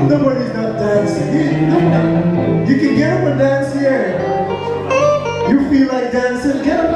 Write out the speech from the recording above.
come nobody's not dancing. You, you can get up and dance here. You feel like dancing, get up